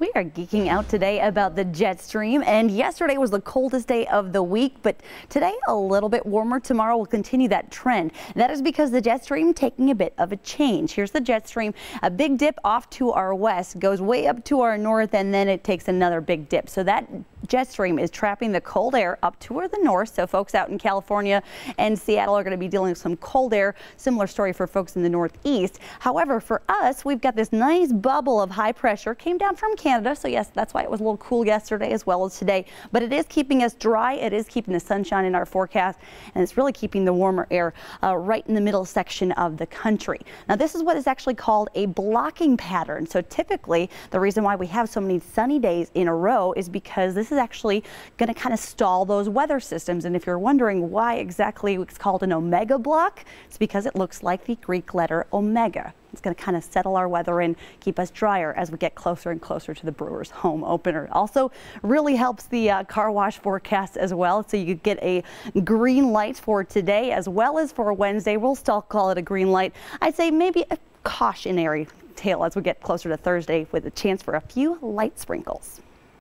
We are geeking out today about the jet stream and yesterday was the coldest day of the week but today a little bit warmer. Tomorrow will continue that trend. That is because the jet stream taking a bit of a change. Here's the jet stream. A big dip off to our west goes way up to our north and then it takes another big dip. So that jet stream is trapping the cold air up toward the north so folks out in California and Seattle are going to be dealing with some cold air similar story for folks in the northeast however for us we've got this nice bubble of high pressure came down from Canada. So yes, that's why it was a little cool yesterday as well as today. But it is keeping us dry. It is keeping the sunshine in our forecast. And it's really keeping the warmer air uh, right in the middle section of the country. Now this is what is actually called a blocking pattern. So typically the reason why we have so many sunny days in a row is because this is actually going to kind of stall those weather systems. And if you're wondering why exactly it's called an omega block, it's because it looks like the Greek letter omega. It's going to kind of settle our weather and keep us drier as we get closer and closer to the Brewers home opener. Also really helps the uh, car wash forecast as well. So you get a green light for today as well as for Wednesday. We'll still call it a green light. I'd say maybe a cautionary tale as we get closer to Thursday with a chance for a few light sprinkles.